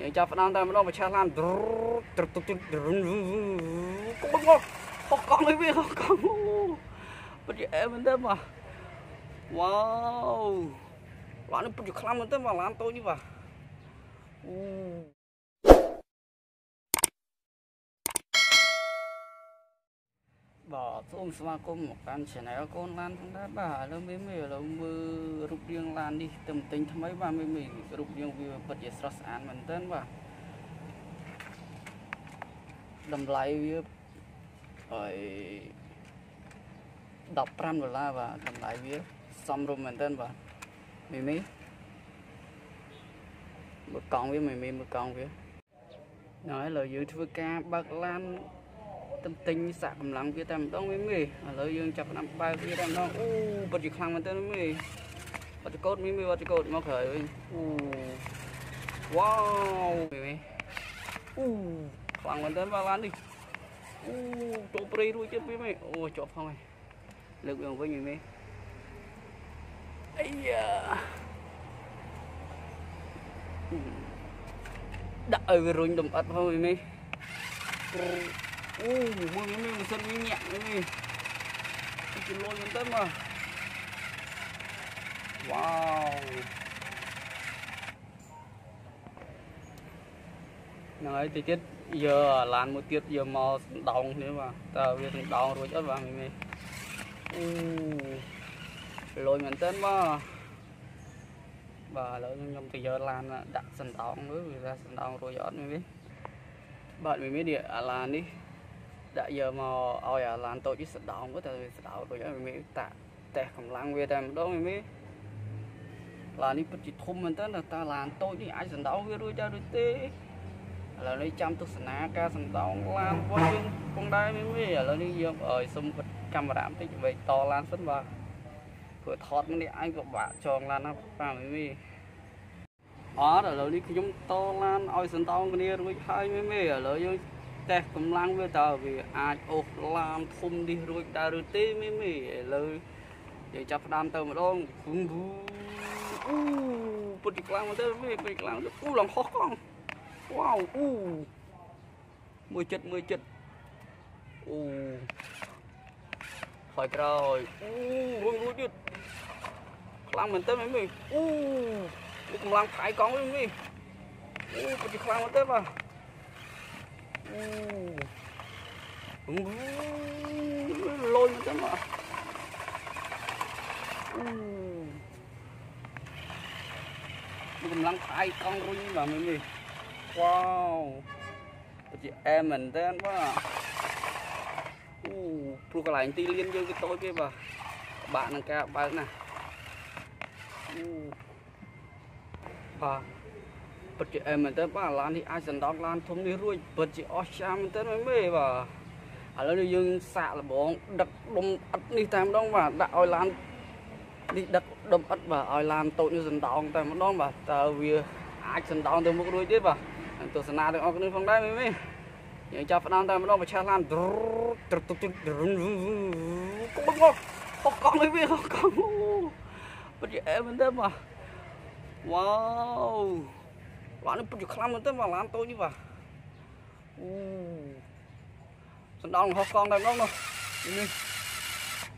យើងចាប់ផ្ដើមតែម្ដងប្រឆាំងឡានត្រឹកទឹកទឹកកុំមកហកកង់វិញហកកង់ពិតជាអែមែនទេបាទវ៉ាវឡាននេះពិតជាខ្លាំងមែនទេបាទឡានតូចនេះបាទអូ បាទសូមស្វាគមន៍មកកាន់ Channel កូនឡានផងដែរបាទឥឡូវមីមីឥឡូវមើលរូបរាងឡាននេះទៅទិញថ្មីបាទមីមីរូបរាងវាពិតជាស្រស់ស្អាតមែនទែនបាទតម្លៃវាអី15ដុល្លារបាទតម្លៃវាសមរម្យមែនទែនបាទមីមីមើលកង់វាមីមីមើលកង់វាហើយឥឡូវយើងធ្វើការបើកឡាន ទន្ទិញសាក់កម្លាំងវាតែម្ដងមីមីឥឡូវយើងចាប់ផ្ដើមបើកវាតែម្ដងអូពិតជាខ្លាំងមែនទែនមីមីវត្តកោតមីមីវត្តកោតមកក្រោយវិញអូវ៉ាវមីមីអូខ្លាំងមែនទែនបាទឡាននេះអូចូលព្រៃរួចទៀតមីមីអូជាប់ផងហើយលើកវាវិញមីមីអាយ៉ាដាក់ឲ្យវារុញដំអិតផងមីមី អូមើលមីមីមិនសិនវាញាក់មីមីជិះលុយមែនតើមកវ៉ាវហ្នឹងហើយតិចទៀតយកឡានមួយទៀតយកមកសំដងគ្នាបាទតើវាសំដងរួចអត់បា ដាក់សណ្ដោងមើលវាថាសណ្ដោងរួចអត់មីមីបាទមីមីនេះអាឡាននេះដាក់យកមកឲ្យអាឡានតូចនេះសណ្ដោងទៅតែវាសណ្ដោងរួចហើយមីមីតាក់តេះកម្លាំងវាតែម្ដងមីមីឡាននេះពិតជាធំមែនតើតើឡានតូចនេះអាចសណ្ដោងវារួចដែរឬទេឥឡូវនេះចាំទស្សនាការសណ្ដោងឡានរបស់យើងផងដែរមីមីឥឡូវនេះយើងឲ្យសុំកាមេរ៉ាបន្តិចដើម្បីតឡានសិនបាទព្រោះថតនេះអញក៏បាក់ចងឡានណាប៉ាមីមីអត់ឥឡូវនេះខ្ញុំតឡានឲ្យសណ្ដោងគ្នារួចហើយមីមីឥឡូវយើង តេស្តកម្លាំងវាតើវាអាចអូសឡានធំនេះរួចដែរឬទេមីមីឥឡូវយើងចាប់ផ្ដើមទៅម្ដងវូអូពុតខ្លាំងមកទៅមីពុតខ្លាំងទៅអូឡងហោះកង់វ៉ាវអូមួយចិត្តមួយចិត្តអូខ້ອຍក្រោយអូរួចរួចទៀតខ្លាំងមែនតើមីអូកម្លាំងផាយកង់វិញមីអូពុតខ្លាំងមែនតើបាទអូអូលុយមែនតើបាទ អូកម្លាំងផាយកង់រុញបាទមីមីវ៉ាវពិតជាអែមមែនតើបាទអូព្រោះកន្លែងទី ពិតជាអែមមែនតើបាទឡាននេះអាចសណ្ដោងឡានធំនេះរួចពិតជាអស្ចារ្យមែនតើមេបាទឥឡូវនេះយើងសាកលបង ដឹកដុំអិតនេះតែម្ដងបាទដាក់ឲ្យឡាននេះដឹកដុំអិតបាទឲ្យឡានតូចនេះសណ្ដោងតែម្ដងបាទតើវាអាចសណ្ដោងទៅមុខរួចទេបាទទស្សនាទាំងអស់គ្នាផងដែរមេយើងចាប់ផ្ដើមតែម្ដងប្រឆាំងឡានត្រឹកទឹកទឹកកុំមកហកកង់វិញហកកង់ពិតជាអែមែនទេបាទវ៉ាវ ឡាននេះពិតជាខ្លាំងមែនទេបាទឡានតូចនេះបាទអូសណ្ដោងហោះកង់តែម្ដងនោះនេះ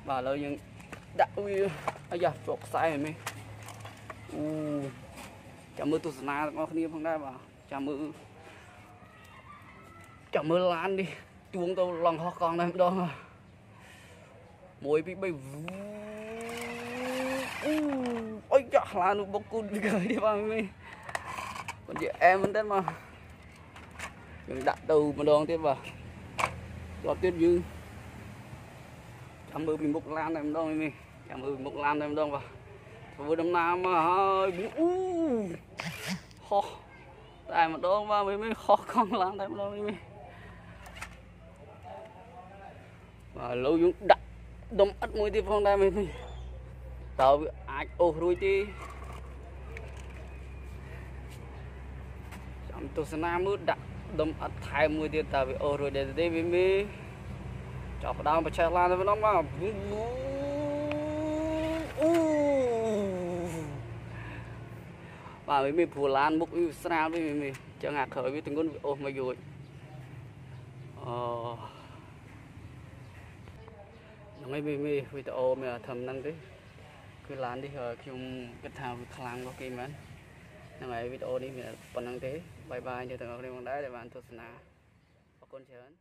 បាទឥឡូវយើងដាក់វាអាយ៉ាជាប់ខ្សែហ្នឹងអូចាំមើលទស្សនាទាំងអស់គ្នាផងដែរបាទចាំមើលចាំមើលឡាននេះជួងទៅឡងហោះកង់តែម្ដង1 2 3អូអុយចាក់ឡាននោះបុកគូនពីក្រោយនេះបាទមី មិនជាអែមមែនទេមកយើងដាក់ទៅម្ដងទៀតបាទដល់ទៀតយើងចាំមើលពីមុខឡានតែម្ដងមីចាំមើលពីមុខឡានតែម្ដងបាទធ្វើដំណើរមកហើយអូហោះតែម្ដងបាទមីហោះកង់ឡានតែម្ដងមីបាទឥឡូវយើងដាក់ដុំអិតមួយទៀតផងដែរមីតើវាអាចអូសរួចទេ ចាំទស្សនាមើលដាក់ដុំអិតថែមមួយទៀតតើវាអូសរួចដែរទេមីមីចាប់ផ្ដើមបច្ចេកឡានទៅម្ដងបាទអូបាទមីមីព្រោះឡានមុខវាស្រាលវិញមីមីចឹងអាក្រោយវាទងន់វាអូសមកយួចអូហ្នឹងហើយមីមីវីដេអូមានធំហ្នឹងទេគឺឡាននេះខ្ញុំគិតថាវាខ្លាំងរបស់គេមែន ហ្នឹងហើយវីដេអូនេះមានប៉ុណ្្នឹងទេបាយបាយទៅទាំងអស់គ្នាផងដែរដែលបានទស្សនាអរគុណច្រើន